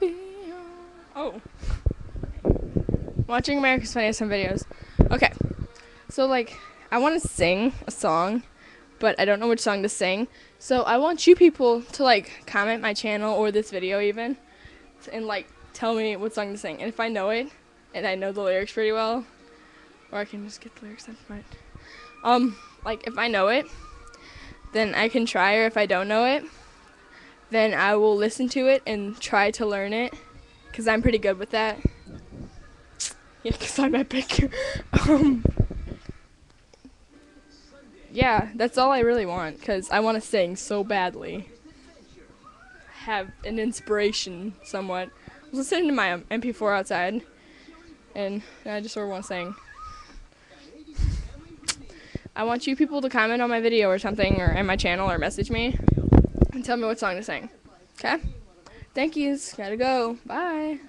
Oh. Watching America's Funniest Home Videos. Okay. So, like, I want to sing a song, but I don't know which song to sing. So, I want you people to, like, comment my channel or this video even and, like, tell me what song to sing. And if I know it, and I know the lyrics pretty well, or I can just get the lyrics out my Um, like, if I know it, then I can try, or if I don't know it, then I will listen to it and try to learn it, because I'm pretty good with that. Yeah, because I'm epic. um, yeah, that's all I really want, because I want to sing so badly. Have an inspiration somewhat. I was listening to my um, MP4 outside, and I just sort of want to sing. I want you people to comment on my video or something, or in my channel, or message me, and tell me what song to sing. Okay? Thank yous. Gotta go. Bye.